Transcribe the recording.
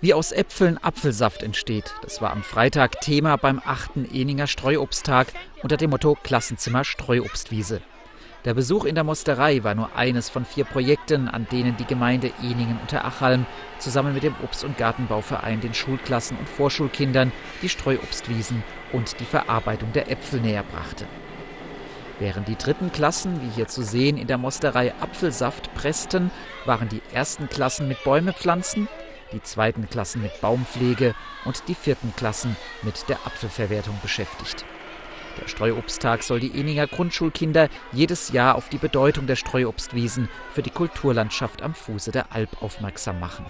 Wie aus Äpfeln Apfelsaft entsteht, das war am Freitag Thema beim 8. Eninger Streuobsttag unter dem Motto Klassenzimmer Streuobstwiese. Der Besuch in der Mosterei war nur eines von vier Projekten, an denen die Gemeinde Eningen unter Achalm zusammen mit dem Obst- und Gartenbauverein den Schulklassen und Vorschulkindern die Streuobstwiesen und die Verarbeitung der Äpfel näher brachte. Während die dritten Klassen, wie hier zu sehen, in der Mosterei Apfelsaft pressten, waren die ersten Klassen mit Bäume pflanzen, die zweiten Klassen mit Baumpflege und die vierten Klassen mit der Apfelverwertung beschäftigt. Der Streuobsttag soll die Eninger Grundschulkinder jedes Jahr auf die Bedeutung der Streuobstwiesen für die Kulturlandschaft am Fuße der Alp aufmerksam machen.